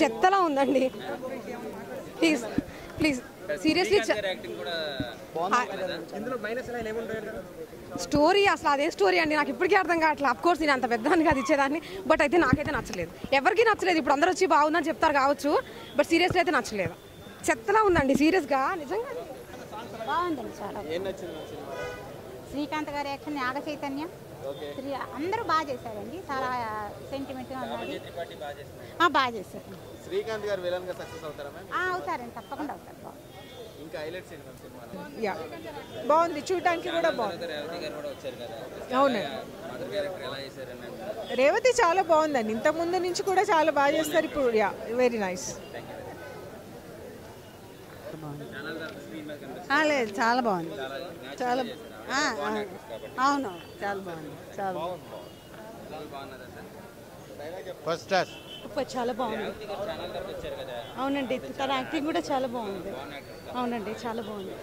చెత్తలా ఉందండి. Please please. Seriously story అసలు అదే స్టోరీ అండి. నాకు ఇప్పటికీ అర్థం కావట్లేదు. అఫ్ కోర్స్ నేను అంత పెద్దానికి అది ఇచ్చేదాన్ని బట్ అయితే నాకైతే నచ్చలేదు. ఎవరికి నచ్చలేదు. ఇప్పుడు అందరూ వచ్చి బాగుందని చెప్తారు కావచ్చు బట్ సీరియస్లీ అయితే నచ్చలేదు. చెత్తలా ఉందండి సీరియస్గా నిజంగా బాగుందండి చాలా. శ్రీకాంత్ గారి యాక్షన్ నాగ చైతన్యం. శ్రీ అందరూ బాగా చేశారండి. చాలా సెంటిమెంట్గా ఉన్నది. ఆ, బాగా చేశారు శ్రీకాంత్ గారు విలన్గా సక్సెస్ అవుతారా అవుతారండి తప్పకుండా అవుతారు. యా. బాగుంది చూడటానికి కూడా బాగుంది. అవును రేవతి చాలా బాగుందండి. ఇంత ముందు నుంచి కూడా చాలా బాగా చేస్తారు ఇప్పుడు. Yeah very nice. లేదు చాలా బాగుంది. చాలా. అవును. చాలా బాగుంది చాలా బాగుంది. First class. చాలా బాగుంది. అవునండి తన యాక్టింగ్ కూడా చాలా బాగుంది. అవునండి చాలా బాగుంది.